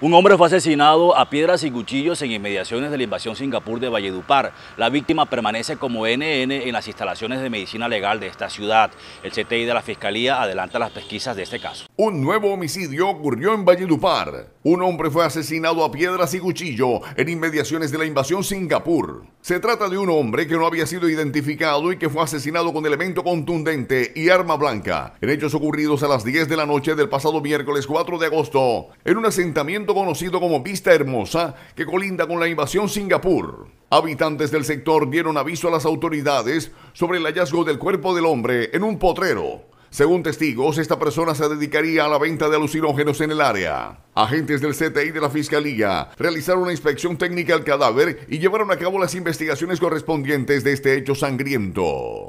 Un hombre fue asesinado a piedras y cuchillos en inmediaciones de la invasión Singapur de Valledupar. La víctima permanece como NN en las instalaciones de medicina legal de esta ciudad. El CTI de la Fiscalía adelanta las pesquisas de este caso. Un nuevo homicidio ocurrió en Valledupar. Un hombre fue asesinado a piedras y cuchillo en inmediaciones de la invasión Singapur. Se trata de un hombre que no había sido identificado y que fue asesinado con elemento contundente y arma blanca en hechos ocurridos a las 10 de la noche del pasado miércoles 4 de agosto en un asentamiento conocido como Vista Hermosa, que colinda con la invasión Singapur. Habitantes del sector dieron aviso a las autoridades sobre el hallazgo del cuerpo del hombre en un potrero. Según testigos, esta persona se dedicaría a la venta de alucinógenos en el área. Agentes del CTI de la Fiscalía realizaron una inspección técnica al cadáver y llevaron a cabo las investigaciones correspondientes de este hecho sangriento.